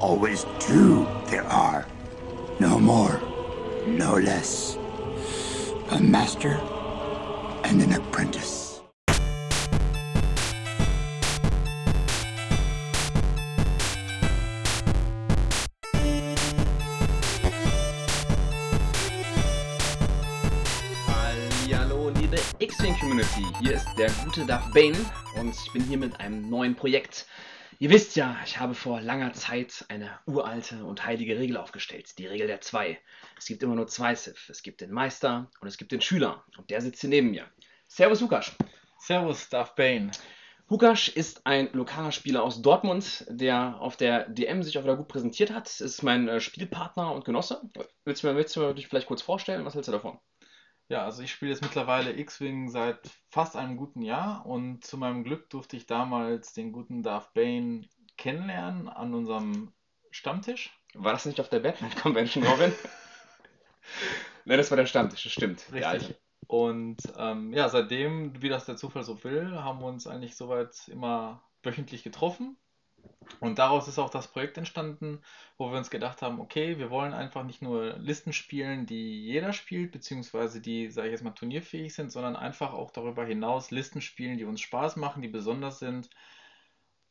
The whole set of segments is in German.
Always two there are. No more, no less. A master and an apprentice. Community. Hier ist der gute Darth Bane und ich bin hier mit einem neuen Projekt. Ihr wisst ja, ich habe vor langer Zeit eine uralte und heilige Regel aufgestellt, die Regel der zwei. Es gibt immer nur zwei Sith. Es gibt den Meister und es gibt den Schüler. Und der sitzt hier neben mir. Servus Lukas. Servus, Darth Bane. Hukasch ist ein lokaler Spieler aus Dortmund, der auf der DM sich auch wieder gut präsentiert hat. Ist mein äh, Spielpartner und Genosse. Willst du, mir, willst du mir dich vielleicht kurz vorstellen? Was hältst du davon? Ja, also ich spiele jetzt mittlerweile X-Wing seit fast einem guten Jahr und zu meinem Glück durfte ich damals den guten Darth Bane kennenlernen an unserem Stammtisch. War das nicht auf der Batman Convention, Robin? Nein, das war der Stammtisch, das stimmt. Der alte. Und ähm, ja, seitdem, wie das der Zufall so will, haben wir uns eigentlich soweit immer wöchentlich getroffen. Und daraus ist auch das Projekt entstanden, wo wir uns gedacht haben, okay, wir wollen einfach nicht nur Listen spielen, die jeder spielt, beziehungsweise die, sage ich jetzt mal, turnierfähig sind, sondern einfach auch darüber hinaus Listen spielen, die uns Spaß machen, die besonders sind.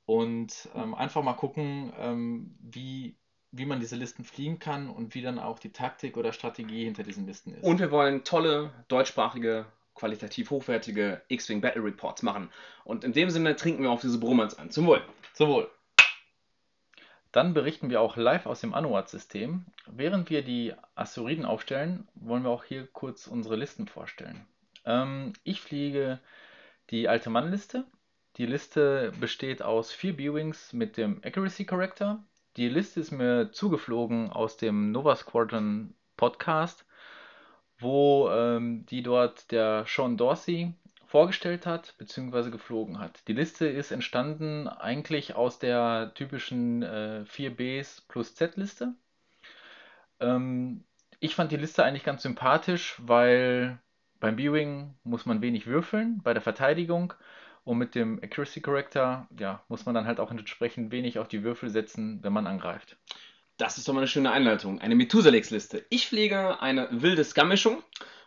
Und ähm, einfach mal gucken, ähm, wie, wie man diese Listen fliegen kann und wie dann auch die Taktik oder Strategie hinter diesen Listen ist. Und wir wollen tolle, deutschsprachige, qualitativ hochwertige X-Wing Battle Reports machen. Und in dem Sinne trinken wir auf diese Brummels an. Zum Wohl. Zum Wohl. Dann berichten wir auch live aus dem Anuat-System. Während wir die Asteroiden aufstellen, wollen wir auch hier kurz unsere Listen vorstellen. Ähm, ich fliege die alte Mann-Liste. Die Liste besteht aus vier B-Wings mit dem Accuracy Corrector. Die Liste ist mir zugeflogen aus dem Nova Squadron Podcast, wo ähm, die dort der Sean Dorsey vorgestellt hat bzw. geflogen hat. Die Liste ist entstanden eigentlich aus der typischen äh, 4Bs plus Z-Liste. Ähm, ich fand die Liste eigentlich ganz sympathisch, weil beim B-Wing muss man wenig würfeln, bei der Verteidigung und mit dem Accuracy Corrector ja, muss man dann halt auch entsprechend wenig auf die Würfel setzen, wenn man angreift. Das ist doch mal eine schöne Einleitung. Eine Methuselix-Liste. Ich pflege eine wilde Scum-Mischung.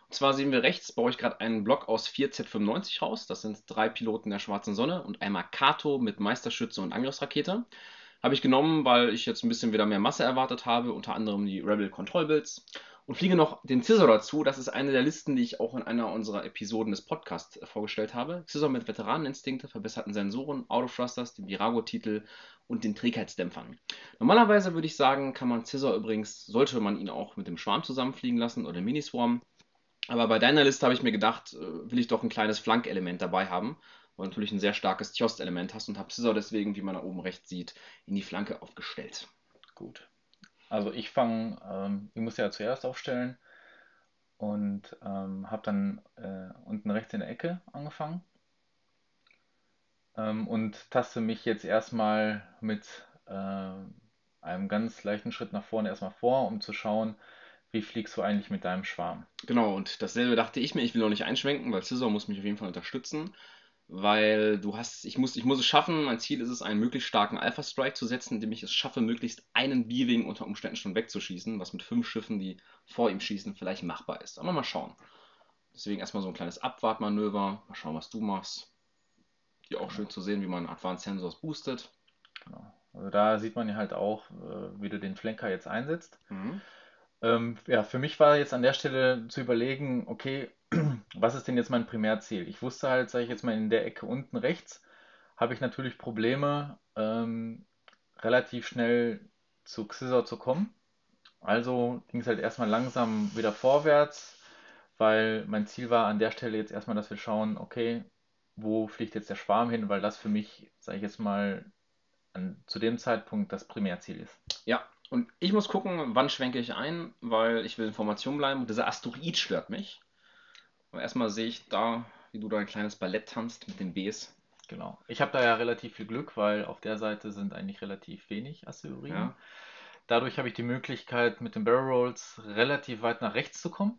Und zwar sehen wir rechts, baue ich gerade einen Block aus 4Z95 raus. Das sind drei Piloten der Schwarzen Sonne und einmal Kato mit Meisterschütze und Angriffsrakete. Habe ich genommen, weil ich jetzt ein bisschen wieder mehr Masse erwartet habe, unter anderem die Rebel Control Builds. Und fliege noch den Scissor dazu. Das ist eine der Listen, die ich auch in einer unserer Episoden des Podcasts vorgestellt habe. Scissor mit Veteraneninstinkte, verbesserten Sensoren, Autothrusters, dem Virago-Titel und den Trägheitsdämpfern. Normalerweise würde ich sagen, kann man Scissor übrigens, sollte man ihn auch mit dem Schwarm zusammenfliegen lassen oder dem Miniswarm. Aber bei deiner Liste habe ich mir gedacht, äh, will ich doch ein kleines Flankelement dabei haben, weil du natürlich ein sehr starkes Tjost-Element hast und habe Scissor deswegen, wie man da oben rechts sieht, in die Flanke aufgestellt. Gut. Also ich fange, ähm, ich muss ja zuerst aufstellen und ähm, habe dann äh, unten rechts in der Ecke angefangen ähm, und taste mich jetzt erstmal mit äh, einem ganz leichten Schritt nach vorne erstmal vor, um zu schauen, wie fliegst du eigentlich mit deinem Schwarm. Genau, und dasselbe dachte ich mir, ich will noch nicht einschwenken, weil Scissor muss mich auf jeden Fall unterstützen, weil du hast, ich muss, ich muss es schaffen, mein Ziel ist es, einen möglichst starken Alpha-Strike zu setzen, indem ich es schaffe, möglichst einen B-Wing unter Umständen schon wegzuschießen, was mit fünf Schiffen, die vor ihm schießen, vielleicht machbar ist. Aber mal schauen. Deswegen erstmal so ein kleines Abwartmanöver, mal schauen, was du machst. Hier auch schön zu sehen, wie man Advanced Sensors boostet. Genau. Also da sieht man ja halt auch, äh, wie du den Flanker jetzt einsetzt. Mhm. Ähm, ja, für mich war jetzt an der Stelle zu überlegen, okay, was ist denn jetzt mein Primärziel? Ich wusste halt, sage ich jetzt mal, in der Ecke unten rechts habe ich natürlich Probleme, ähm, relativ schnell zu Xizor zu kommen. Also ging es halt erstmal langsam wieder vorwärts, weil mein Ziel war an der Stelle jetzt erstmal, dass wir schauen, okay, wo fliegt jetzt der Schwarm hin, weil das für mich, sage ich jetzt mal, an, zu dem Zeitpunkt das Primärziel ist. Ja, und ich muss gucken, wann schwenke ich ein, weil ich will in Formation bleiben. Und dieser Asteroid stört mich. Aber erstmal sehe ich da, wie du da ein kleines Ballett tanzt mit den Bs. Genau. Ich habe da ja relativ viel Glück, weil auf der Seite sind eigentlich relativ wenig Asteroiden. Ja. Dadurch habe ich die Möglichkeit, mit den Barrel Rolls relativ weit nach rechts zu kommen,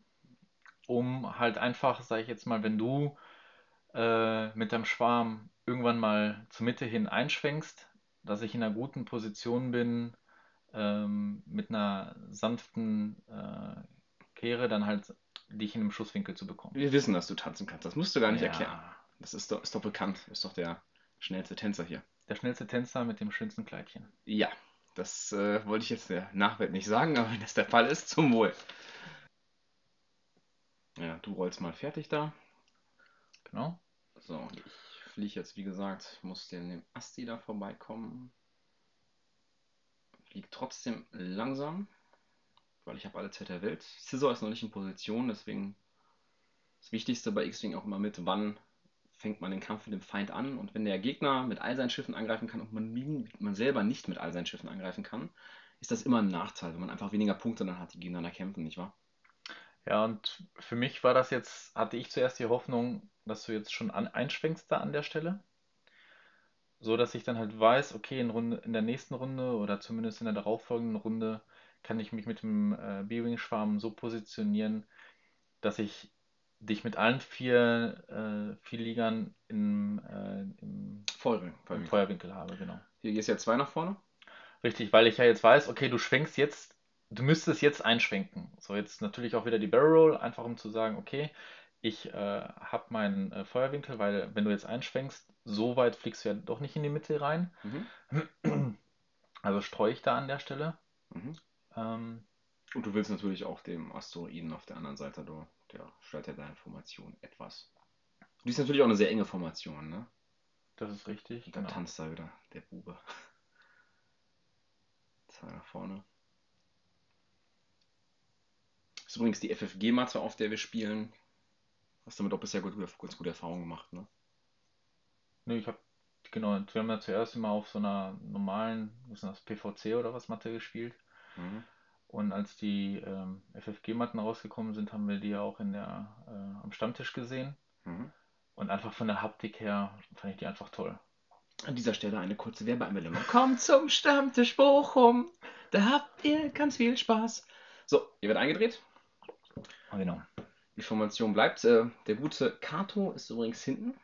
um halt einfach, sage ich jetzt mal, wenn du äh, mit deinem Schwarm irgendwann mal zur Mitte hin einschwenkst, dass ich in einer guten Position bin, ähm, mit einer sanften äh, Kehre dann halt dich in einem Schusswinkel zu bekommen. Wir wissen, dass du tanzen kannst. Das musst du gar nicht Ja. erklären. Das ist doch, ist doch bekannt. Ist doch der schnellste Tänzer hier. Der schnellste Tänzer mit dem schönsten Kleidchen. Ja, das äh, wollte ich jetzt der Nachwelt nicht sagen, aber wenn das der Fall ist, zum Wohl. Ja, du rollst mal fertig da. Genau. So, und ich fliege jetzt, wie gesagt, muss den dem Asti da vorbeikommen. Fliege trotzdem langsam, weil ich habe alle Zeit der Welt. Scissor ist noch nicht in Position, deswegen das Wichtigste bei X-Wing auch immer mit, wann fängt man den Kampf mit dem Feind an. Und wenn der Gegner mit all seinen Schiffen angreifen kann und man, man selber nicht mit all seinen Schiffen angreifen kann, ist das immer ein Nachteil, wenn man einfach weniger Punkte dann hat, die gegeneinander kämpfen, nicht wahr? Ja, und für mich war das jetzt, hatte ich zuerst die Hoffnung, dass du jetzt schon an, einschwenkst da an der Stelle. So dass ich dann halt weiß, okay, in Runde, in der nächsten Runde oder zumindest in der darauffolgenden Runde kann ich mich mit dem äh, B-Wing-Schwarm so positionieren, dass ich dich mit allen vier, äh, vier Ligern im, äh, im, Voll, im Feuerwinkel habe, genau. Hier gehst du ja zwei nach vorne. Richtig, weil ich ja jetzt weiß, okay, du schwenkst jetzt, du müsstest jetzt einschwenken. So, jetzt natürlich auch wieder die Barrel Roll, einfach um zu sagen, okay, ich äh, habe meinen äh, Feuerwinkel, weil wenn du jetzt einschwenkst, so weit fliegst du ja doch nicht in die Mitte rein. Mhm. Also streue ich da an der Stelle. Mhm. Ähm, Und du willst natürlich auch dem Asteroiden auf der anderen Seite, du, der stört ja deine Formation etwas. Die ist natürlich auch eine sehr enge Formation, ne? das ist richtig. Und dann Genau. tanzt da wieder der Bube. Zwei nach vorne. Das ist übrigens die FFG-Matte, auf der wir spielen. Hast damit auch bisher gut, ganz gute Erfahrungen gemacht, ne? Nö, ich habe, genau, wir haben ja zuerst immer auf so einer normalen, was ist das, PVC oder was Matte gespielt. Mhm. Und als die ähm, FFG-Matten rausgekommen sind, haben wir die ja auch in der, äh, am Stammtisch gesehen. Mhm. Und einfach von der Haptik her fand ich die einfach toll. An dieser Stelle eine kurze Werbeanmeldung. Kommt zum Stammtisch Bochum. Da habt ihr ganz viel Spaß. So, hier wird eingedreht. Genau. Die Formation bleibt. Äh, der gute Kato ist übrigens hinten.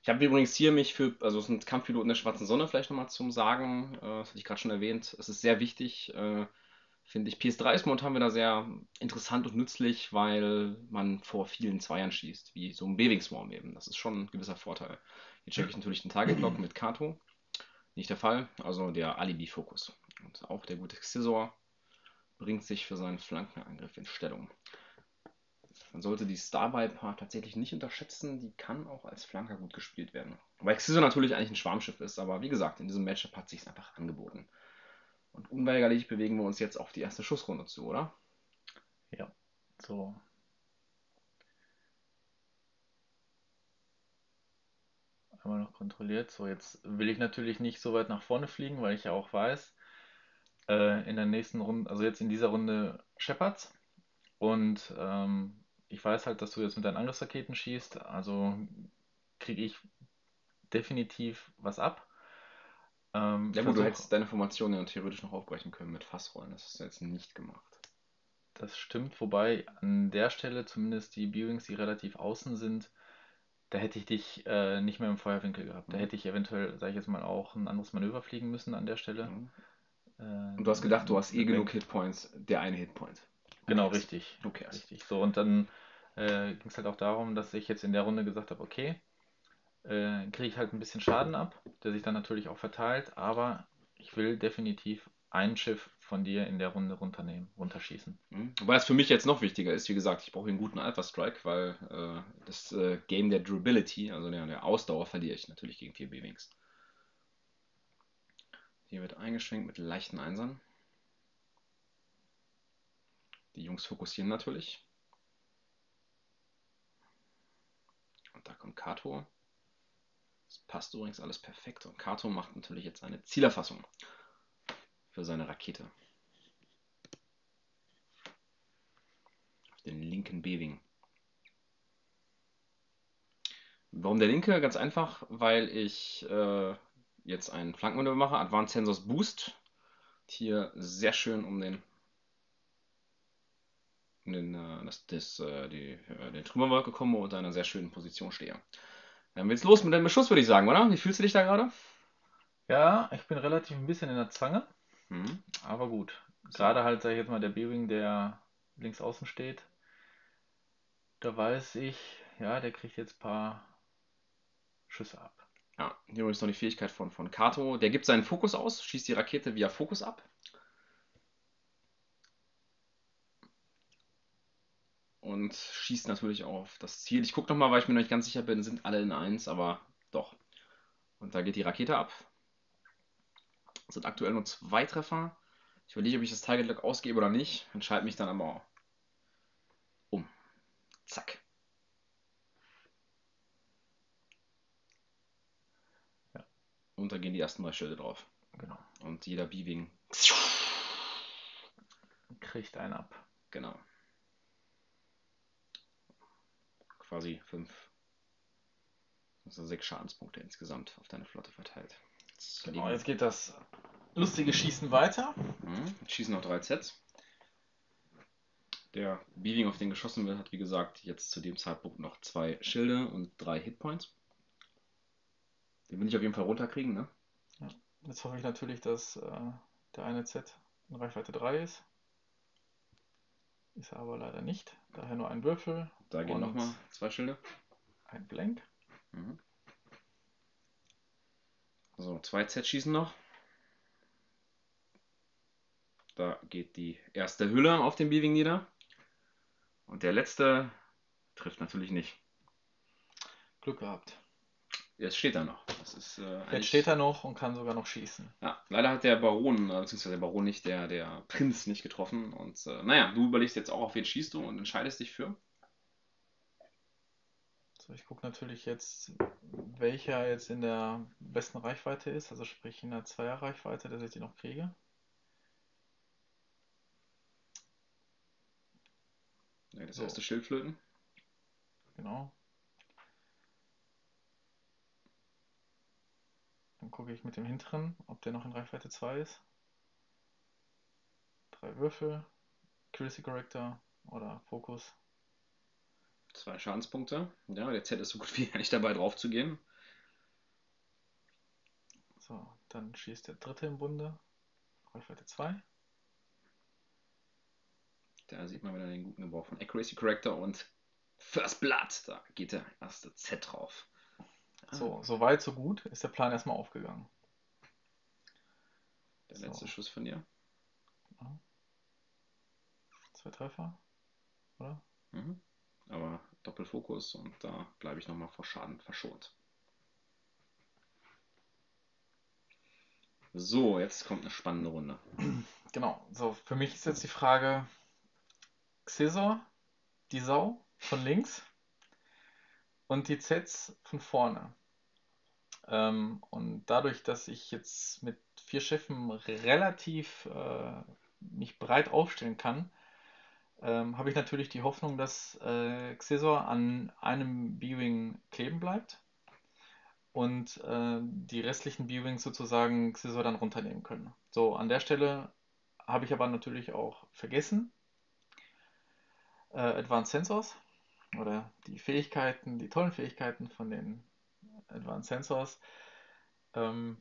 Ich habe übrigens hier mich für, also es sind Kampfpiloten der Schwarzen Sonne vielleicht nochmal zum Sagen, äh, das hatte ich gerade schon erwähnt. Es ist sehr wichtig, äh, finde ich. PS3 ist momentan wieder sehr interessant und nützlich, weil man vor vielen Zweiern schießt, wie so ein B-Wing Swarm eben. Das ist schon ein gewisser Vorteil. Hier checke ich natürlich den Target-Block mit Kato. Nicht der Fall, also der Alibi-Fokus. Und auch der gute Scissor bringt sich für seinen Flankenangriff in Stellung. Man sollte die Star Viper tatsächlich nicht unterschätzen, die kann auch als Flanker gut gespielt werden. Weil Xizor natürlich eigentlich ein Schwarmschiff ist, aber wie gesagt, in diesem Matchup hat sich einfach angeboten. Und unweigerlich bewegen wir uns jetzt auf die erste Schussrunde zu, oder? Ja, so. Einmal noch kontrolliert. So, jetzt will ich natürlich nicht so weit nach vorne fliegen, weil ich ja auch weiß, äh, in der nächsten Runde, also jetzt in dieser Runde Shepherds. Und ähm, ich weiß halt, dass du jetzt mit deinen Angriffsraketen schießt, also kriege ich definitiv was ab. Ähm, Ja gut, du hättest deine Formation ja theoretisch noch aufbrechen können mit Fassrollen. Das hast du jetzt nicht gemacht. Das stimmt, wobei an der Stelle zumindest die B-Wings, die relativ außen sind, da hätte ich dich äh, nicht mehr im Feuerwinkel gehabt. Da Mhm. hätte ich eventuell, sage ich jetzt mal, auch ein anderes Manöver fliegen müssen an der Stelle. Mhm. Äh, Und du hast gedacht, du hast eh genug. Hitpoints. Der eine Hitpoint. Genau, cares? richtig. Who cares? Richtig. So, und dann äh, ging es halt auch darum, dass ich jetzt in der Runde gesagt habe, okay, äh, kriege ich halt ein bisschen Schaden ab, der sich dann natürlich auch verteilt, aber ich will definitiv ein Schiff von dir in der Runde runternehmen, runterschießen. Mhm. Wobei es für mich jetzt noch wichtiger ist, wie gesagt, ich brauche einen guten Alpha Strike, weil äh, das äh, Game der Durability, also der, der Ausdauer, verliere ich natürlich gegen 4 B-Wings. Hier wird eingeschränkt mit leichten Einsern. Die Jungs fokussieren natürlich. Und da kommt Kato. Das passt übrigens alles perfekt. Und Kato macht natürlich jetzt eine Zielerfassung für seine Rakete. Auf den linken B-Wing. Warum der linke? Ganz einfach, weil ich äh, jetzt einen Flankenmanöver mache. Advanced Sensors Boost. Hier sehr schön um den, um den, äh, das, das, äh, die, äh, den Trümmerwolke komme und in einer sehr schönen Position stehe. Dann geht's los mit dem Beschuss, würde ich sagen, oder? Wie fühlst du dich da gerade? Ja, ich bin relativ ein bisschen in der Zange, Mhm. aber gut. Gerade halt, sag ich jetzt mal, der B-Wing, der links außen steht, da weiß ich, ja, der kriegt jetzt ein paar Schüsse ab. Ja, hier übrigens noch die Fähigkeit von, von Kato. Der gibt seinen Fokus aus, schießt die Rakete via Fokus ab. Und schießt natürlich auch auf das Ziel. Ich gucke nochmal, weil ich mir noch nicht ganz sicher bin, sind alle in 1, aber doch. Und da geht die Rakete ab. Es sind aktuell nur zwei Treffer. Ich überlege, ob ich das Target Lock ausgebe oder nicht. Entscheide mich dann aber um. Zack. Und da gehen die ersten drei Schilde drauf. Genau. Und jeder B-Wing. Kriegt einen ab. Genau. Quasi fünf. Also sechs Schadenspunkte insgesamt auf deine Flotte verteilt. Jetzt Genau, jetzt geht das lustige Schießen weiter. Mhm. Schießen noch drei Sets. Der B-Wing, auf den geschossen wird, hat wie gesagt jetzt zu dem Zeitpunkt noch zwei Schilde und drei Hitpoints. Den will ich auf jeden Fall runterkriegen, ne? Jetzt hoffe ich natürlich, dass äh, der eine Z in Reichweite 3 ist. Ist er aber leider nicht. Daher nur ein Würfel, Da gehen nochmal zwei Schilde. ein Blank. Mhm. So, zwei Z schießen noch. Da geht die erste Hülle auf den B-Wing nieder. Und der letzte trifft natürlich nicht. Glück gehabt. Jetzt steht er noch. Das ist, äh, Jetzt steht er noch und kann sogar noch schießen. Ja, leider hat der Baron, äh, beziehungsweise der Baron nicht, der, der Prinz nicht getroffen. Und äh, naja, du überlegst jetzt auch, auf wen schießt du und entscheidest dich für. So, ich gucke natürlich jetzt, welcher jetzt in der besten Reichweite ist, also sprich in der Zweier-Reichweite, dass ich die noch kriege. Ja, das So. erste Schildflöten. Genau. Dann gucke ich mit dem hinteren, ob der noch in Reichweite 2 ist. Drei Würfel, Accuracy Corrector oder Fokus. Zwei Schadenspunkte. Ja, der Z ist so gut wie nicht dabei drauf zu gehen. So, dann schießt der dritte im Bunde. Reichweite 2. Da sieht man wieder den guten Gebrauch von Accuracy Corrector und First Blood. Da geht der erste Z drauf. Ah, So, so weit, so gut ist der Plan erstmal aufgegangen. Der letzte so. Schuss von dir. Zwei Treffer, oder? Mhm. Aber Doppelfokus und da bleibe ich nochmal vor Schaden verschont. So, jetzt kommt eine spannende Runde. Genau, so für mich ist jetzt die Frage: Xizor, die Sau von links und die Zs von vorne. Ähm, und dadurch, dass ich jetzt mit vier Schiffen relativ äh, mich breit aufstellen kann, ähm, habe ich natürlich die Hoffnung, dass äh, Xizor an einem B-Wing kleben bleibt und äh, die restlichen B-Wings sozusagen Xizor dann runternehmen können. So, an der Stelle habe ich aber natürlich auch vergessen, äh, Advanced Sensors oder die Fähigkeiten, die tollen Fähigkeiten von den Advanced Sensors, ähm,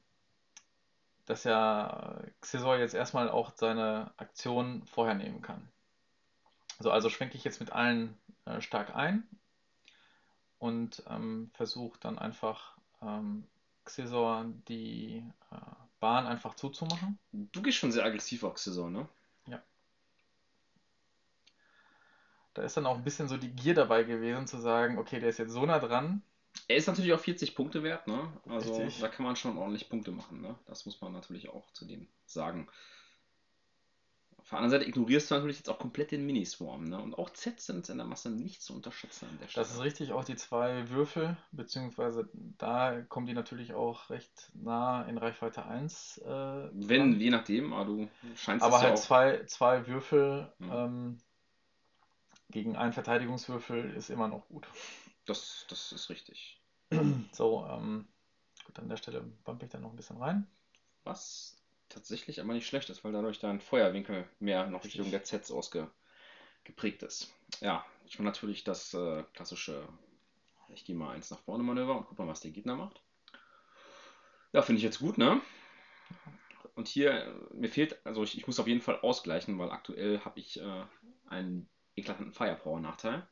dass ja Xizor jetzt erstmal auch seine Aktion vorher nehmen kann. So, also schwenke ich jetzt mit allen äh, stark ein und ähm, versuche dann einfach ähm, Xizor die äh, Bahn einfach zuzumachen. Du gehst schon sehr aggressiv auf Saison, ne? Da ist dann auch ein bisschen so die Gier dabei gewesen, zu sagen, okay, der ist jetzt so nah dran. Er ist natürlich auch 40 Punkte wert, ne? Also Richtig. da kann man schon ordentlich Punkte machen, ne? Das muss man natürlich auch zu dem sagen. Auf der anderen Seite ignorierst du natürlich jetzt auch komplett den Miniswarm, ne? Und auch Z sind in der Masse nicht zu unterschätzen an der Stelle. Das ist richtig, auch die zwei Würfel, beziehungsweise da kommen die natürlich auch recht nah in Reichweite 1. Äh, Wenn, dran. je nachdem, aber du scheinst Aber es ja halt auch. zwei, zwei Würfel Mhm. ähm, gegen einen Verteidigungswürfel ist immer noch gut. Das, das ist richtig. So, ähm, gut, an der Stelle bump ich dann noch ein bisschen rein. Was tatsächlich aber nicht schlecht ist, weil dadurch dein Feuerwinkel mehr noch. Richtung der Zs ausgeprägt ist. Ja, ich meine natürlich das äh, klassische Ich gehe mal eins nach vorne Manöver und guck mal, was der Gegner macht. Ja, finde ich jetzt gut, ne? Und hier, mir fehlt, also ich, ich muss auf jeden Fall ausgleichen, weil aktuell habe ich äh, einen eklatanten Firepower-Nachteil.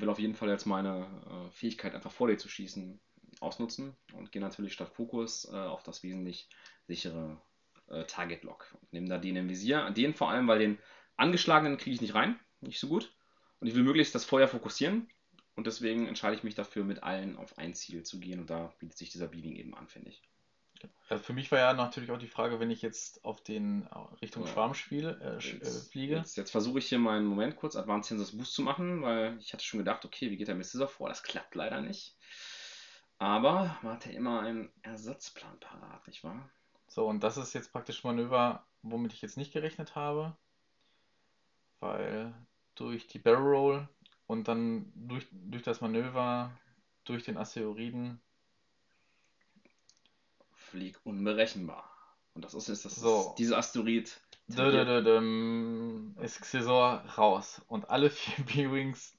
Will auf jeden Fall jetzt meine äh, Fähigkeit, einfach vor dir zu schießen, ausnutzen. Und gehe natürlich statt Fokus äh, auf das wesentlich sichere äh, Target-Lock. Nehme da den im Visier. Den vor allem, weil den angeschlagenen kriege ich nicht rein. Nicht so gut. Und ich will möglichst das Feuer fokussieren. Und deswegen entscheide ich mich dafür, mit allen auf ein Ziel zu gehen. Und da bietet sich dieser Beaming eben an, finde ich. Also für mich war ja natürlich auch die Frage, wenn ich jetzt auf den äh, Richtung ja. Schwarm spiele, äh, jetzt, äh, fliege. Jetzt, jetzt versuche ich hier mal einen Moment kurz Advanced Sensors Boost zu machen, weil ich hatte schon gedacht, okay, wie geht der Scissor vor? Das klappt leider nicht. Aber man hat ja immer einen Ersatzplan parat, nicht wahr? So, und das ist jetzt praktisch Manöver, womit ich jetzt nicht gerechnet habe. Weil durch die Barrel Roll und dann durch, durch das Manöver, durch den Asteroiden. Flieg unberechenbar. Und das ist, das so. ist dieser Asteroid. Ist Xisor raus. Und alle vier B-Wings,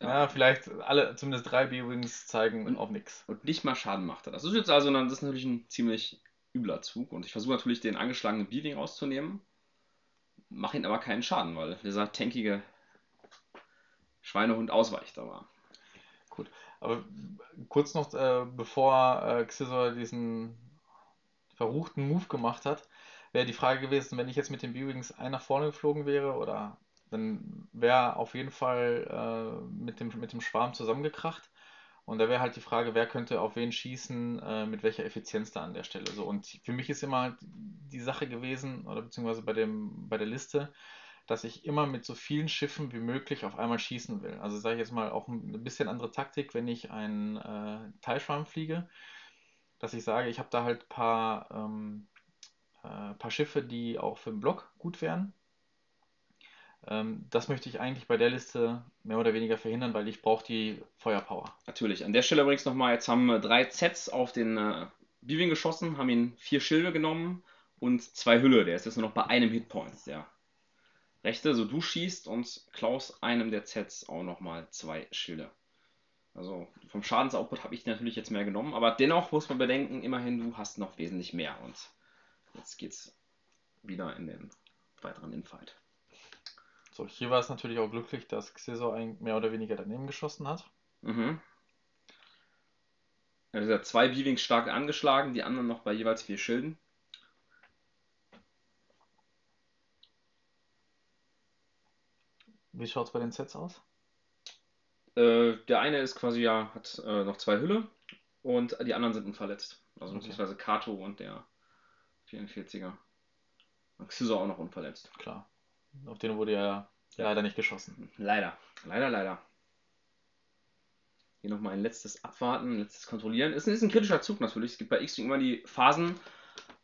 ja. ja. vielleicht alle, zumindest drei B-Wings zeigen und, auf nichts. Und nicht mal Schaden macht er. Das ist jetzt also das ist natürlich ein ziemlich übler Zug. Und ich versuche natürlich den angeschlagenen B-Wing rauszunehmen. Mache ihn aber keinen Schaden, weil dieser tankige Schweinehund ausweicht aber. Gut, aber kurz noch, äh, bevor äh, Xizor diesen verruchten Move gemacht hat, wäre die Frage gewesen, wenn ich jetzt mit den B-Wings ein nach vorne geflogen wäre oder dann wäre auf jeden Fall äh, mit, dem, mit dem Schwarm zusammengekracht. Und da wäre halt die Frage, wer könnte auf wen schießen, äh, mit welcher Effizienz da an der Stelle. So, und für mich ist immer halt die Sache gewesen, oder beziehungsweise bei, dem, bei der Liste, dass ich immer mit so vielen Schiffen wie möglich auf einmal schießen will. Also sage ich jetzt mal auch ein bisschen andere Taktik, wenn ich einen äh, Teilschwarm fliege, dass ich sage, ich habe da halt ein paar, ähm, äh, paar Schiffe, die auch für den Block gut wären. Ähm, das möchte ich eigentlich bei der Liste mehr oder weniger verhindern, weil ich brauche die Feuerpower. Natürlich. An der Stelle übrigens nochmal, jetzt haben wir drei Sets auf den äh, Biving geschossen, haben ihn vier Schilde genommen und zwei Hülle. Der ist jetzt nur noch bei einem Hitpoint. Ja rechte, so du schießt und klaust einem der Zs auch nochmal zwei Schilde. Also vom Schadensoutput habe ich natürlich jetzt mehr genommen, aber dennoch muss man bedenken, immerhin du hast noch wesentlich mehr und jetzt geht's wieder in den weiteren Infight. So, hier war es natürlich auch glücklich, dass Xesor mehr oder weniger daneben geschossen hat. Mhm. Also er hat zwei Beavings stark angeschlagen, die anderen noch bei jeweils vier Schilden. Wie schaut es bei den Sets aus? Äh, der eine ist quasi ja, hat äh, noch zwei Hülle und die anderen sind unverletzt. Also okay. beziehungsweise Kato und der 44er. Und Xizor auch noch unverletzt. Klar. Auf den wurde ja, leider nicht geschossen. Leider. Leider, leider. Hier nochmal ein letztes Abwarten, ein letztes Kontrollieren. Ist ein, ist ein kritischer Zug natürlich. Es gibt bei X-Wing immer die Phasen,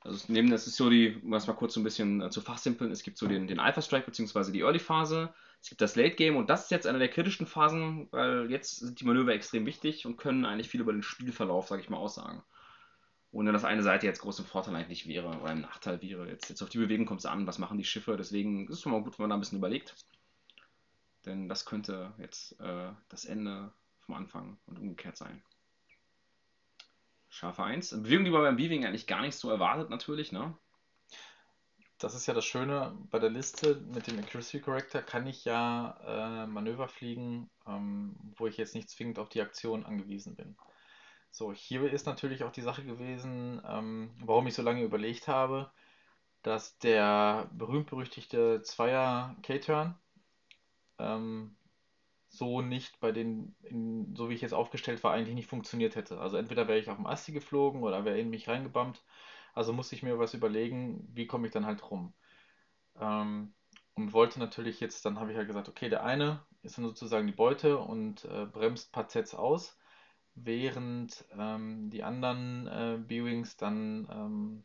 also neben das ist so die, um das mal kurz so ein bisschen äh, zu fachsimpeln, es gibt so den, den Alpha Strike bzw. die Early Phase, es gibt das Late Game und das ist jetzt eine der kritischen Phasen, weil jetzt sind die Manöver extrem wichtig und können eigentlich viel über den Spielverlauf, sage ich mal, aussagen. Ohne dass eine Seite jetzt groß im Vorteil eigentlich wäre oder im Nachteil wäre. Jetzt, jetzt auf die Bewegung kommt es an, was machen die Schiffe, deswegen ist es schon mal gut, wenn man da ein bisschen überlegt. Denn das könnte jetzt äh, das Ende vom Anfang und umgekehrt sein. Scharfe 1. Bewegung, die man beim Beaving eigentlich gar nicht so erwartet, natürlich, ne? Das ist ja das Schöne bei der Liste mit dem Accuracy Corrector kann ich ja äh, Manöver fliegen, ähm, wo ich jetzt nicht zwingend auf die Aktion angewiesen bin. So, hier ist natürlich auch die Sache gewesen, ähm, warum ich so lange überlegt habe, dass der berühmt-berüchtigte Zweier K-Turn ähm, so nicht bei den, in, so wie ich jetzt aufgestellt war, eigentlich nicht funktioniert hätte. Also entweder wäre ich auf dem Asti geflogen oder wäre in mich reingebammt. Also musste ich mir was überlegen, wie komme ich dann halt rum. Ähm, und wollte natürlich jetzt, dann habe ich halt gesagt, okay, der eine ist dann sozusagen die Beute und äh, bremst ein paar Sets aus, während ähm, die anderen äh, B-Wings dann ähm,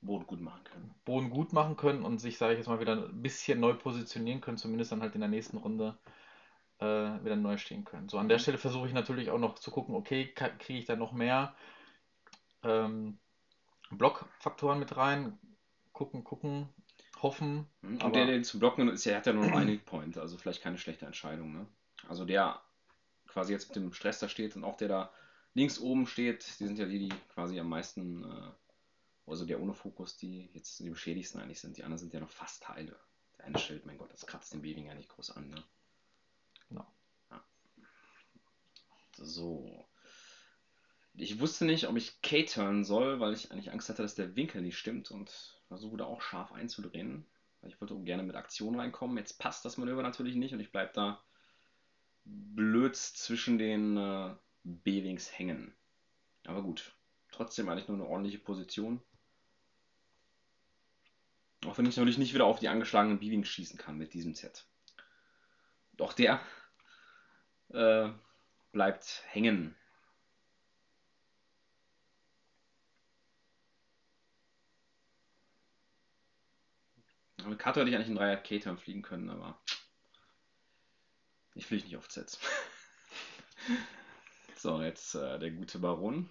Boden gut machen können. Boden gut machen können und sich, sage ich jetzt mal, wieder ein bisschen neu positionieren können, zumindest dann halt in der nächsten Runde äh, wieder neu stehen können. So, an der. Stelle versuche ich natürlich auch noch zu gucken, okay, kriege ich da noch mehr ähm, Blockfaktoren mit rein? Gucken, gucken, hoffen. Mhm. Und der, der zu blocken ist, der hat ja nur noch einen Point, also vielleicht keine schlechte Entscheidung. Ne? Also der quasi jetzt mit dem Stress da steht und auch der da links oben steht, die sind ja die, die quasi am meisten, äh, also der ohne Fokus, die jetzt die beschädigsten eigentlich sind. Die anderen sind ja noch fast heile. Der eine Schild, mein Gott, das kratzt den Beving ja nicht groß an, ne? Genau. So. Ich wusste nicht, ob ich K-turn soll, weil ich eigentlich Angst hatte, dass der Winkel nicht stimmt und versuche da auch scharf einzudrehen. Ich wollte auch gerne mit Aktion reinkommen. Jetzt passt das Manöver natürlich nicht und ich bleibe da blöd zwischen den äh, B-Wings hängen. Aber gut, trotzdem eigentlich nur eine ordentliche Position. Auch wenn ich natürlich nicht wieder auf die angeschlagenen B-Wings schießen kann mit diesem Set. Doch der äh, bleibt hängen. Mit Karte hätte ich eigentlich einen Dreier K-Turn fliegen können, aber ich fliege nicht auf Sets. so, jetzt äh, der gute Baron.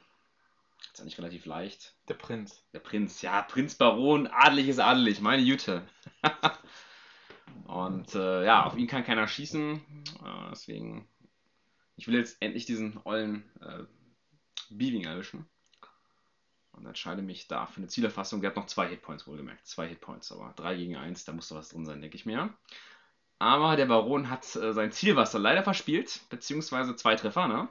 Ist eigentlich relativ leicht. Der Prinz. Der Prinz, ja, Prinz Baron, adelig ist adelig, meine Jüte. Und äh, ja, auf ihn kann keiner schießen. Äh, deswegen, ich will jetzt endlich diesen ollen äh, Beaving erwischen. Und entscheide mich da für eine Zielerfassung. Der hat noch zwei Hitpoints wohlgemerkt. Zwei Hitpoints, aber drei gegen eins, da muss doch was drin sein, denke ich mir. Aber der Baron hat äh, sein Zielwasser leider verspielt, beziehungsweise zwei Treffer, ne?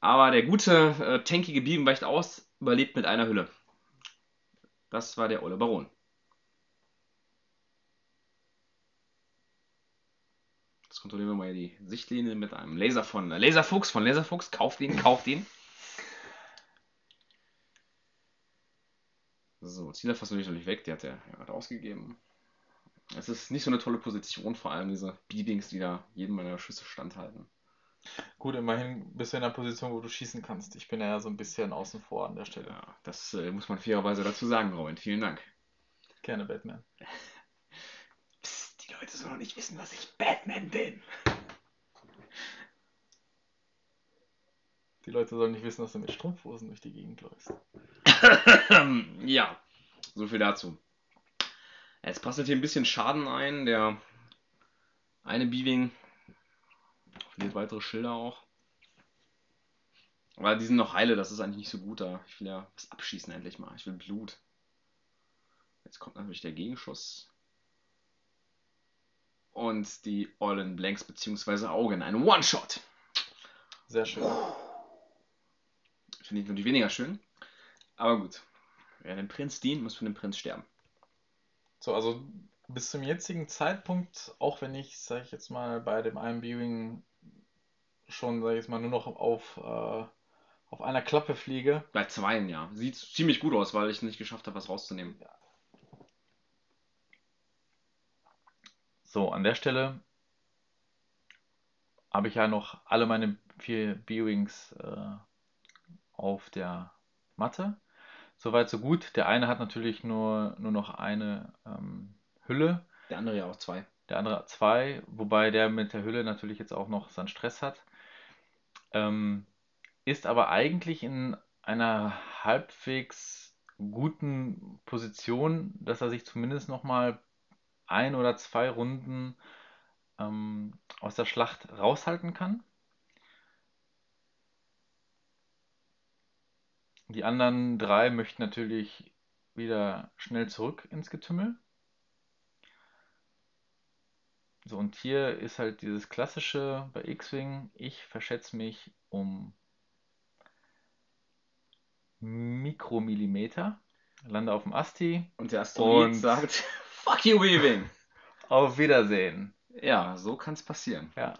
Aber der gute, äh, tankige Bieben weicht aus, überlebt mit einer Hülle. Das war der Olle Baron. Kontrollieren wir mal die Sichtlinie mit einem Laser von äh, Laserfuchs, von Laserfuchs. Kauft ihn, kauft ihn. So, Zielerfassung ist natürlich weg, die hat er ja, ausgegeben. Es ist nicht so eine tolle Position, vor allem diese Beatings, die da jedem meiner Schüsse standhalten. Gut, immerhin bist du in einer Position, wo du schießen kannst. Ich bin ja so ein bisschen außen vor an der Stelle. Ja, das äh, muss man fairerweise dazu sagen, Robin. Vielen Dank. Gerne, Batman. Leute sollen noch nicht wissen, dass ich Batman bin. Die Leute sollen nicht wissen, dass du mit Strumpfhosen durch die Gegend läufst. ja, so viel dazu. Jetzt passt hier ein bisschen Schaden ein. Der eine Beaving verliert weitere Schilder auch. Aber die sind noch heile, das ist eigentlich nicht so gut da. Ich will ja was abschießen endlich mal. Ich will Blut. Jetzt kommt natürlich der Gegenschuss. Und die All Blanks bzw. Augen. Ein One-Shot. Sehr schön. Finde ich natürlich weniger schön. Aber gut. Wer dem Prinz dient, muss für den Prinz sterben. So, also bis zum jetzigen Zeitpunkt, auch wenn ich, sag ich jetzt mal, bei dem einen Viewing schon, sag ich jetzt mal, nur noch auf, äh, auf einer Klappe fliege. Bei zweien, ja. Sieht ziemlich gut aus, weil ich nicht geschafft habe, was rauszunehmen. So, an der Stelle habe ich ja noch alle meine vier B-Wings äh, auf der Matte. Soweit, so gut. Der eine hat natürlich nur, nur noch eine ähm, Hülle. Der andere ja auch zwei. Der andere zwei, wobei der mit der Hülle natürlich jetzt auch noch seinen Stress hat. Ähm, ist aber eigentlich in einer halbwegs guten Position, dass er sich zumindest noch mal ein oder zwei Runden ähm, aus der Schlacht raushalten kann. Die anderen drei möchten natürlich wieder schnell zurück ins Getümmel. So, und hier ist halt dieses klassische bei X-Wing, ich verschätze mich um Mikromillimeter, lande auf dem Asti. Und der Asteroid und sagt, fuck you, Weaving. Auf Wiedersehen. Ja, so kann es passieren. Ja.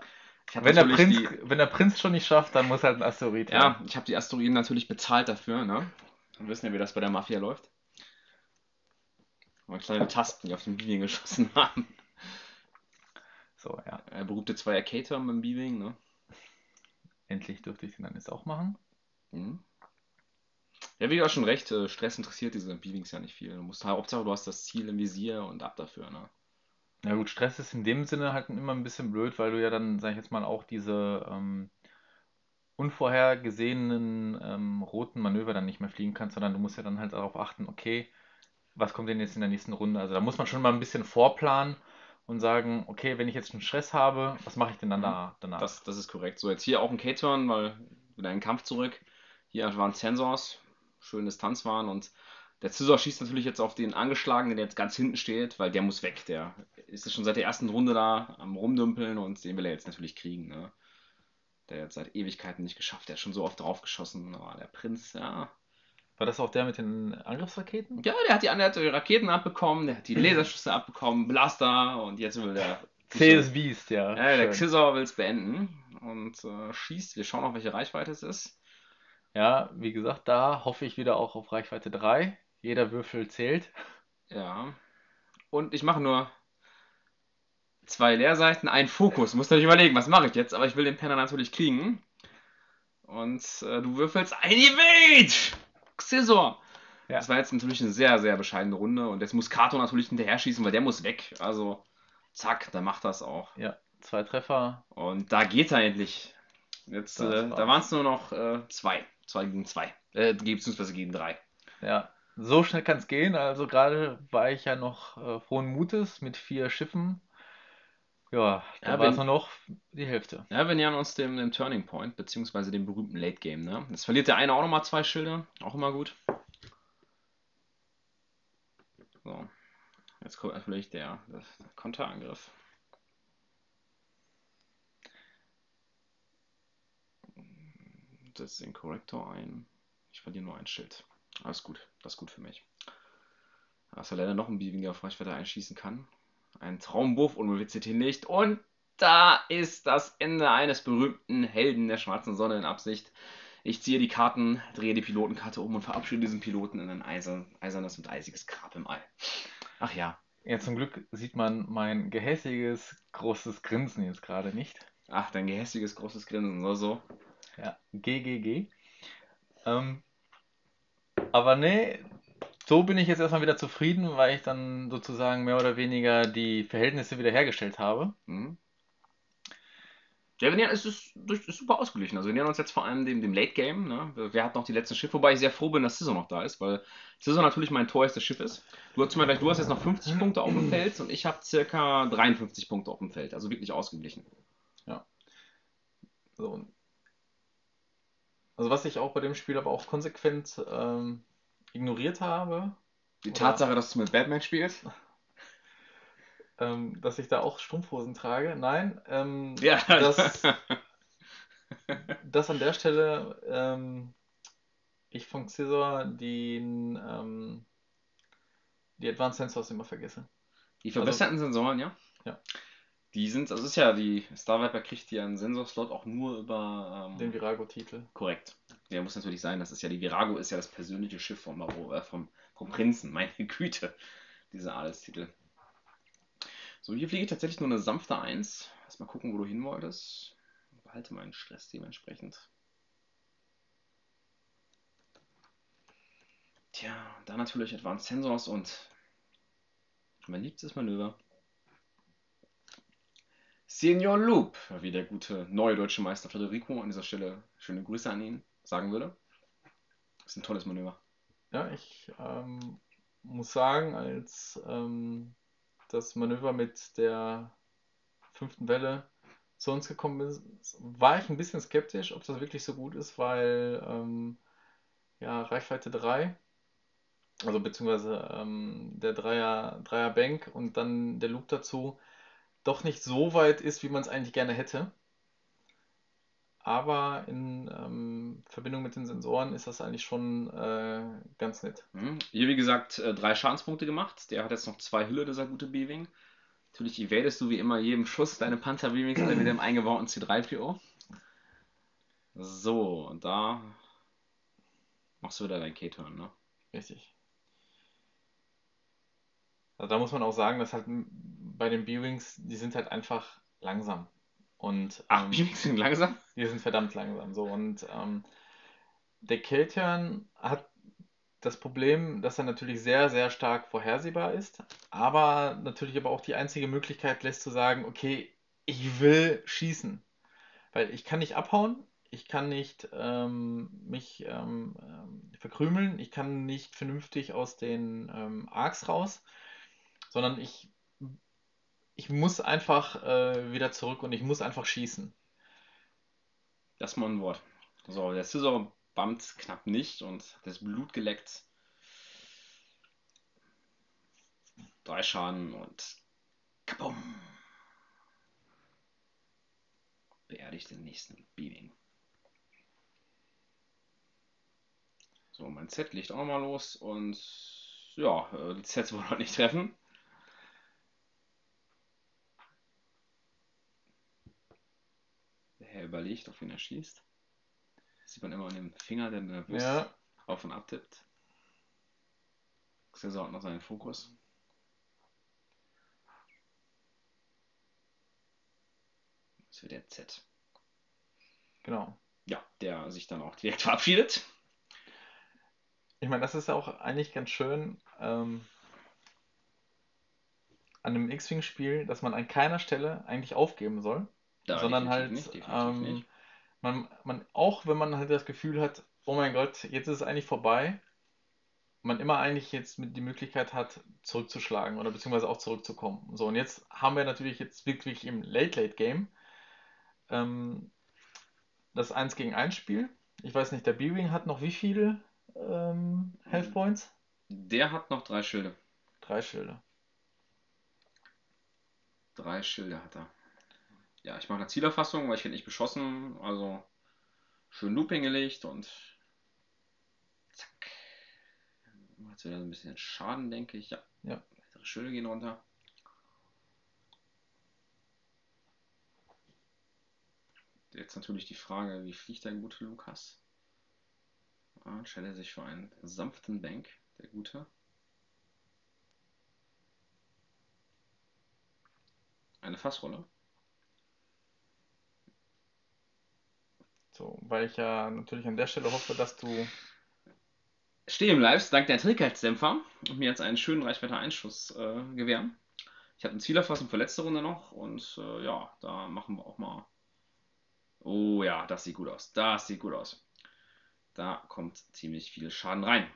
Wenn der, Prinz, die... wenn der Prinz schon nicht schafft, dann muss halt ein Asteroid Ja, her. ich habe die Asteroiden natürlich bezahlt dafür, ne? Wir wissen ja, wie das bei der Mafia läuft. Und kleine Tasten, die auf den Beaming geschossen haben. So, ja. Er berühmte zwei Arcade-Term beim Beaming, ne? Endlich dürfte ich den dann jetzt auch machen. Mhm. Ja, wie du auch schon recht, äh, Stress interessiert diese Beamings ja nicht viel. Du musst halt, Hauptsache du hast das Ziel im Visier und ab dafür, ne? Ja gut, Stress ist in dem Sinne halt immer ein bisschen blöd, weil du ja dann, sag ich jetzt mal, auch diese ähm, unvorhergesehenen ähm, roten Manöver dann nicht mehr fliegen kannst, sondern du musst ja dann halt darauf achten, okay, was kommt denn jetzt in der nächsten Runde? Also da muss man schon mal ein bisschen vorplanen und sagen, okay, wenn ich jetzt einen Stress habe, was mache ich denn dann Mhm. da, danach? Das, das ist korrekt. So, jetzt hier auch ein K-Turn, weil wieder ein Kampf zurück. Hier waren Sensors, schön Distanz waren und der Scissor schießt natürlich jetzt auf den Angeschlagenen, der jetzt ganz hinten steht, weil der muss weg. Der ist schon seit der ersten Runde da am Rumdümpeln und den will er jetzt natürlich kriegen. Ne? Der hat seit Ewigkeiten nicht geschafft. Der hat schon so oft draufgeschossen. Aber der Prinz, ja. War das auch der mit den Angriffsraketen? Ja, der hat die, der hat die Raketen abbekommen, der hat die Laserschüsse abbekommen, Blaster und jetzt will der. CS Beast, ja. Ja, der. Xizor will es beenden und äh, schießt. Wir schauen auch, welche Reichweite es ist. Ja, wie gesagt, da hoffe ich wieder auch auf Reichweite 3. Jeder Würfel zählt. Ja. Und ich mache nur zwei Leerseiten, einen Fokus. Muss natürlich überlegen, was mache ich jetzt, aber ich will den Penner natürlich kriegen. Und äh, du würfelst ein Evade! Xizor! Ja. Das war jetzt natürlich eine sehr, sehr bescheidene Runde und jetzt muss Kato natürlich hinterher schießen, weil der muss weg. Also, zack, dann macht das auch. Ja, zwei Treffer. Und da geht er endlich. Jetzt, äh, da waren es nur noch äh, zwei. Zwei gegen zwei. Äh, beziehungsweise gegen drei. Ja, so schnell kann es gehen. Also gerade war ich ja noch äh, frohen Mutes mit vier Schiffen. Ja, da Ja, war es nur noch die Hälfte. Ja, wir nähern uns dem, dem Turning Point, beziehungsweise dem berühmten Late Game. Ne? Jetzt verliert der eine auch nochmal zwei Schilder. Auch immer gut. So. Jetzt kommt natürlich der, der Konterangriff. Setzt den Korrektor ein. Ich verliere nur ein Schild. Alles gut. Das ist gut für mich. Dass er leider noch ein Beaving auf Reichweite einschießen kann. Ein Traumwurf und WCT nicht. Und da ist das Ende eines berühmten Helden der schwarzen Sonne in Absicht. Ich ziehe die Karten, drehe die Pilotenkarte um und verabschiede diesen Piloten in ein eisern, eisernes und eisiges Grab im All. Ach ja. Ja, zum Glück sieht man mein gehässiges, großes Grinsen jetzt gerade nicht. Ach, dein gehässiges großes Grinsen. So, so. Ja, GGG. Ähm, aber nee, so bin ich jetzt erstmal wieder zufrieden, weil ich dann sozusagen mehr oder weniger die Verhältnisse wiederhergestellt habe. Mhm. Ja, wir nähern, es ist, durch, ist super ausgeglichen. Also wir nähern uns jetzt vor allem dem, dem Late Game. Ne? Wer hat noch die letzten Schiffe? Wobei ich sehr froh bin, dass Scissor noch da ist, weil Scissor natürlich mein teuerstes Schiff ist. Du hast, zum Beispiel, du hast jetzt noch 50 Punkte auf dem Feld und ich habe circa 53 Punkte auf dem Feld. Also wirklich ausgeglichen. So. Also was ich auch bei dem Spiel aber auch konsequent ähm, ignoriert habe, Die Oder- Tatsache, dass du mit Batman spielst. ähm, dass ich da auch Strumpfhosen trage. Nein, ähm, Ja, das, dass an der Stelle ähm, ich von Scissor den, ähm, die Advanced Sensors immer vergesse. Die verbesserten Also Sensoren, ja? Ja. Die sind, also ist ja, die Star Viper kriegt ja einen Sensorslot auch nur über. Ähm, Den Virago-Titel. korrekt. Der muss natürlich sein, das ist ja die Virago, ist ja das persönliche Schiff vom, Maro, äh, vom, vom Prinzen, meine Güte, dieser Adelstitel. So, hier fliege ich tatsächlich nur eine sanfte 1. Lass mal gucken, wo du hin wolltest. Behalte meinen Stress dementsprechend. Tja, dann natürlich Advanced Sensors und mein liebstes Manöver. Senior Loop, wie der gute neue deutsche Meister Federico an dieser Stelle schöne Grüße an ihn sagen würde. Das ist ein tolles Manöver. Ja, ich ähm, muss sagen, als ähm, das Manöver mit der fünften Welle zu uns gekommen ist, war ich ein bisschen skeptisch, ob das wirklich so gut ist, weil ähm, ja, Reichweite 3, also beziehungsweise ähm, der Dreier, Dreier Bank und dann der Loop dazu, doch nicht so weit ist, wie man es eigentlich gerne hätte. Aber in ähm, Verbindung mit den Sensoren ist das eigentlich schon äh, ganz nett. Mhm. Hier, wie gesagt, äh, drei Schadenspunkte gemacht. Der hat jetzt noch zwei Hülle, dieser gute B-Wing. Natürlich evadest du wie immer jedem Schuss deine Panther-B-Wings alle mit dem eingebauten C3PO. So, und da machst du wieder dein K-Turn, ne? Richtig. Also da muss man auch sagen, dass halt bei den B-Wings, die sind halt einfach langsam. Und Ach, ähm, B-Wings sind langsam? die sind verdammt langsam. So. Und ähm, der K-Turn hat das Problem, dass er natürlich sehr, sehr stark vorhersehbar ist, aber natürlich aber auch die einzige Möglichkeit lässt zu sagen, okay, ich will schießen. Weil ich kann nicht abhauen, ich kann nicht ähm, mich ähm, ähm, verkrümeln, ich kann nicht vernünftig aus den ähm, Arcs raus, sondern ich ich muss einfach äh, wieder zurück und ich muss einfach schießen. Das ist mal ein Wort. So, der Scissor bammt knapp nicht und das Blut geleckt. Drei Schaden und kabum. Beerdigt den nächsten Beaming. So, mein Z liegt auch mal los und ja, äh, die Zs wollen halt nicht treffen. Herr überlegt, auf wen er schießt. Das sieht man immer an dem Finger, der nervös Ja, auf und ab tippt. Xavier hat noch seinen Fokus. Das wird der Z. genau. Ja, der sich dann auch direkt verabschiedet. Ich meine, das ist ja auch eigentlich ganz schön ähm, an einem X-Wing-Spiel, dass man an keiner Stelle eigentlich aufgeben soll, Da sondern halt nicht, ähm, man, man, auch wenn man halt das Gefühl hat, oh mein Gott, jetzt ist es eigentlich vorbei, man immer eigentlich jetzt mit die Möglichkeit hat, zurückzuschlagen oder beziehungsweise auch zurückzukommen. So, und jetzt haben wir natürlich jetzt wirklich im Late-Late-Game ähm, das 1 gegen 1 Spiel. Ich weiß nicht, der B-Wing hat noch wie viele ähm, Health Points? Der hat noch drei Schilde. Drei Schilde. Drei Schilde hat er. Ja, ich mache eine Zielerfassung, weil ich werde nicht beschossen. Also schön Looping gelegt und zack. Macht wieder so ein bisschen Schaden, denke ich. Ja. Ja. Weitere Schilde gehen runter. Jetzt natürlich die Frage, wie fliegt der gute Lukas? Ah, entscheidet er sich für einen sanften Bank, der gute. Eine Fassrolle. So, weil ich ja natürlich an der Stelle hoffe, dass du. Stehe im Lives dank der Trägheitsdämpfer und mir jetzt einen schönen Reichweite Einschuss äh, gewähren. Ich habe einen Zielerfassung für letzte Runde noch und äh, ja, da machen wir auch mal. Oh ja, das sieht gut aus. Das sieht gut aus. Da kommt ziemlich viel Schaden rein.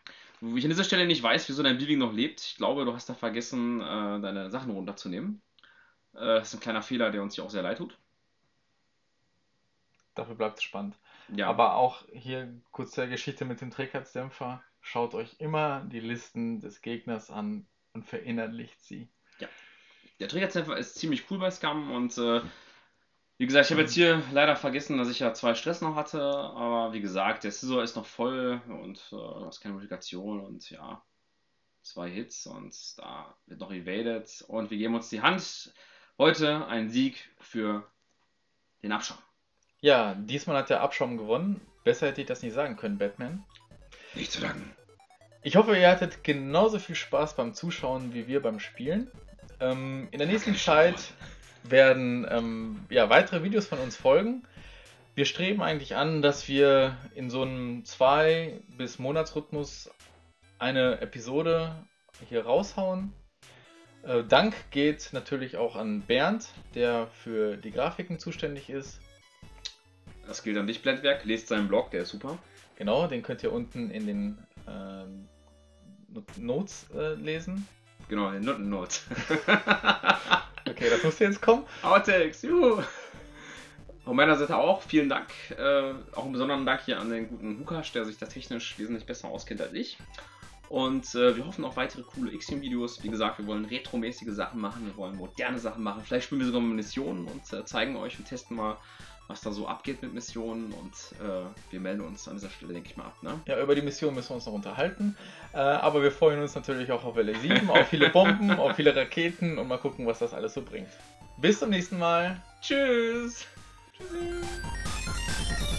Wo ich an dieser Stelle nicht weiß, wieso dein Beaving noch lebt. Ich glaube, du hast da vergessen, äh, deine Sachen runterzunehmen. Äh, das ist ein kleiner Fehler, der uns hier auch sehr leid tut. Dafür bleibt es spannend. Ja, Aber auch hier kurz der Geschichte mit dem Trägheitsdämpfer. Schaut euch immer die Listen des Gegners an und verinnerlicht sie. Der Trägerdämpfer ist ziemlich cool bei Scum und äh, wie gesagt, ich habe jetzt hier leider vergessen, dass ich ja zwei Stress noch hatte, aber wie gesagt, der Scissor ist noch voll und äh, du hast keine Modifikation und ja, zwei Hits und da wird noch evaded und wir geben uns die Hand. Heute ein Sieg für den Abschaum. Ja, diesmal hat der Abschaum gewonnen. Besser hätte ich das nicht sagen können, Batman. Nicht zu danken. Ich hoffe, ihr hattet genauso viel Spaß beim Zuschauen wie wir beim Spielen. Ähm, in der nächsten Zeit werden ähm, ja, weitere Videos von uns folgen. Wir streben eigentlich an, dass wir in so einem zwei bis Monatsrhythmus eine Episode hier raushauen. Äh, Dank geht natürlich auch an Bernd, der für die Grafiken zuständig ist. Das gilt an dich, Blendwerk. Lest seinen Blog, der ist super. Genau, den könnt ihr unten in den ähm, Not- Notes äh, lesen. Genau, den Noten Note. Okay, das muss jetzt kommen. Outtakes, juhu! Von meiner Seite auch vielen Dank. Äh, auch einen besonderen Dank hier an den guten Lukas, der sich da technisch wesentlich besser auskennt als ich. Und äh, wir hoffen auf weitere coole X-Team-Videos. Wie gesagt, wir wollen retromäßige Sachen machen, wir wollen moderne Sachen machen. Vielleicht spielen wir sogar Missionen und äh, zeigen euch und testen mal, was da so abgeht mit Missionen und äh, wir melden uns an dieser Stelle, denke ich mal, ab. Ne? Ja, über die Mission müssen wir uns noch unterhalten, äh, aber wir freuen uns natürlich auch auf LA7, auf viele Bomben, auf viele Raketen und mal gucken, was das alles so bringt. Bis zum nächsten Mal. Tschüss. Tschüssi.